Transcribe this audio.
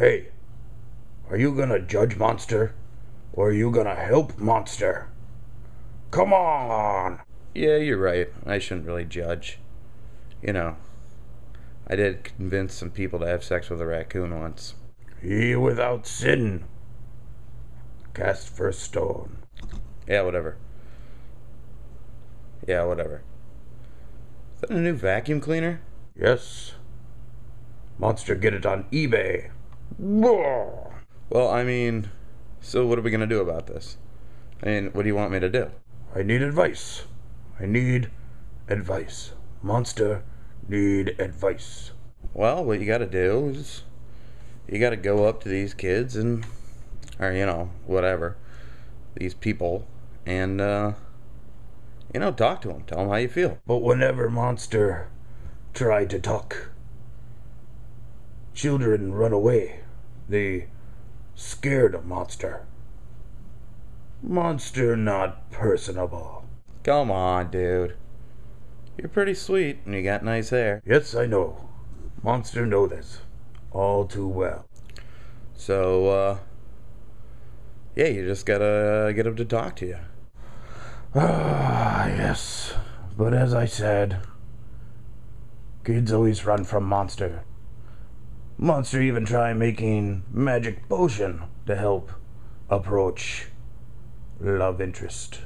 Hey, are you gonna judge Monster? Or are you gonna help Monster? Come on! Yeah, you're right. I shouldn't really judge. You know, I did convince some people to have sex with a raccoon once. He without sin. Cast first stone. Yeah, whatever. Yeah, whatever. Is that a new vacuum cleaner? Yes. Monster get it on eBay. Well, I mean, so what are we gonna do about this? I mean, what do you want me to do? I need advice. I need advice. Monster need advice. Well, what you gotta do is you gotta go up to these kids and, or you know, whatever, these people, and uh, you know, talk to them. Tell them how you feel. But whenever Monster tried to talk, children run away. They scared of Monster. Monster not personable. Come on, dude. You're pretty sweet and you got nice hair. Yes, I know. Monster know this all too well. So, uh, yeah, you just gotta get him to talk to you. Ah, yes. But as I said, kids always run from Monster. Monster even try making magic potion to help approach love interest.